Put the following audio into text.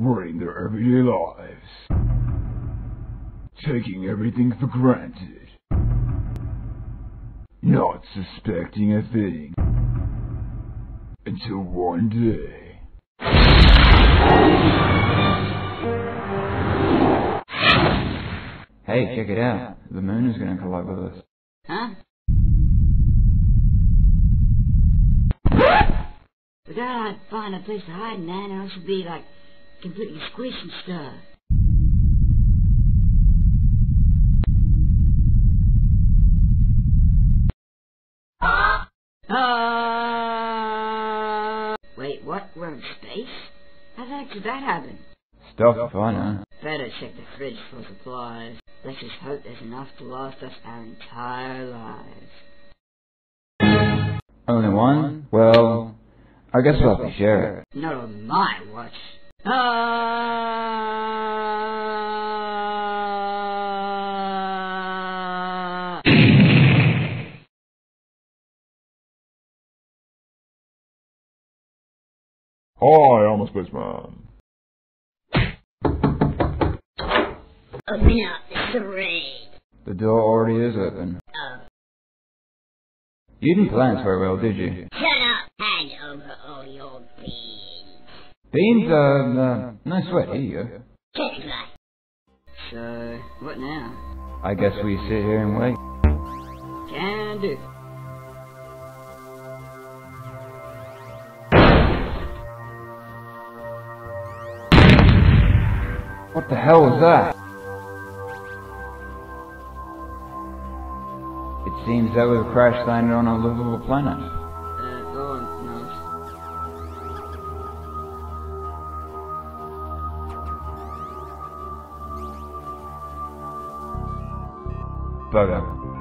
running their everyday lives, taking everything for granted, not suspecting a thing, until one day. Hey, check it out. The moon is gonna collide with us. Huh? We gotta like, find a place to hide, man, or else we'll be like completely squished and stuff. Uh, wait, what? We're in space? How the heck did that happen? Stuff I know. Better check the fridge for supplies. Let's just hope there's enough to last us our entire lives. Only one? Well, I guess we'll have to share it. Not on my watch. Ah! Hi, I'm a spaceman. Open up, this is a raid. The door already is open. Oh, You didn't plan so well, did you? shut up! Hand over all your beans. Beans, uh, uh, no sweat, here you go. Check it right. So, what now? I guess we sit here and wait. Can do. What the hell was that? It seems that we've crash landed on a livable planet. Pagar.